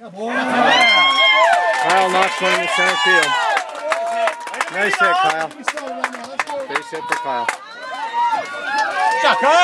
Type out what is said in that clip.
Kyle knocks one in the center field. Nice hit, Kyle. Base hit for Kyle. Good job, Kyle.